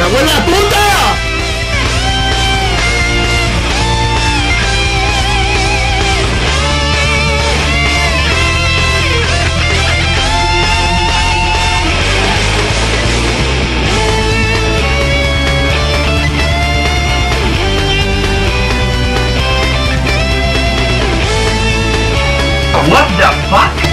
¡Cago en la puta! What the fuck?